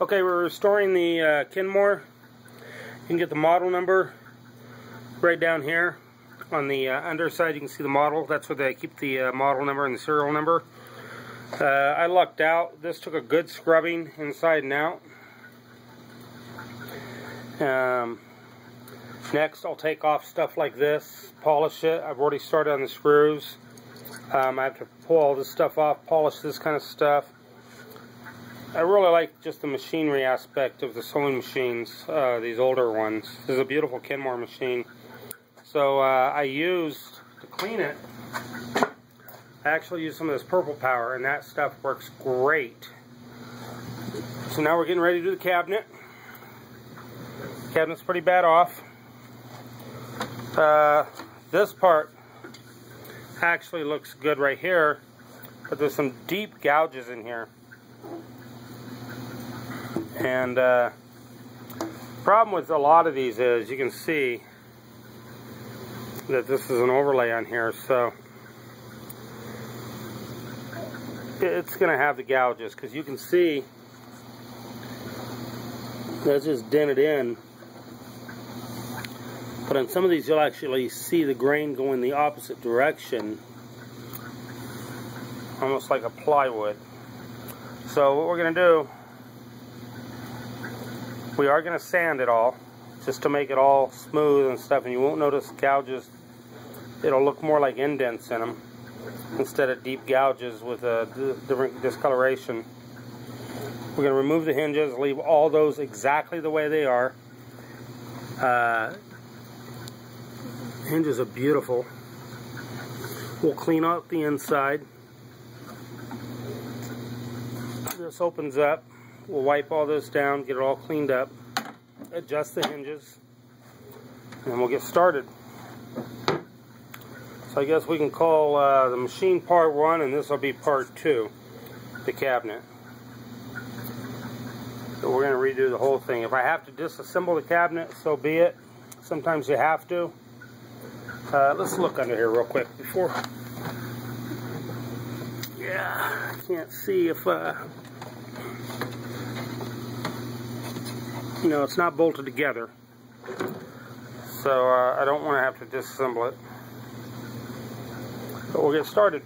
Okay, we're restoring the uh, Kenmore. You can get the model number right down here. On the uh, underside you can see the model. That's where they keep the uh, model number and the serial number. Uh, I lucked out. This took a good scrubbing inside and out. Um, next I'll take off stuff like this, polish it. I've already started on the screws. Um, I have to pull all this stuff off, polish this kind of stuff. I really like just the machinery aspect of the sewing machines, uh, these older ones. This is a beautiful Kenmore machine. So uh, I used, to clean it, I actually used some of this purple power and that stuff works great. So now we're getting ready to do the cabinet. The Cabinet's pretty bad off. Uh, this part actually looks good right here, but there's some deep gouges in here. And uh, problem with a lot of these is you can see that this is an overlay on here, so it's going to have the gouges because you can see that's just dented in. But on some of these you'll actually see the grain going the opposite direction, almost like a plywood. So what we're going to do we are going to sand it all, just to make it all smooth and stuff, and you won't notice gouges. It'll look more like indents in them instead of deep gouges with a different discoloration. We're going to remove the hinges, leave all those exactly the way they are. Uh, hinges are beautiful. We'll clean out the inside. This opens up. We'll wipe all this down, get it all cleaned up, adjust the hinges, and we'll get started. So I guess we can call uh, the machine part one, and this will be part two, the cabinet. So we're going to redo the whole thing. If I have to disassemble the cabinet, so be it. Sometimes you have to. Uh, let's look under here real quick before. Yeah, I can't see if uh, you know, it's not bolted together. So uh, I don't want to have to disassemble it. But we'll get started.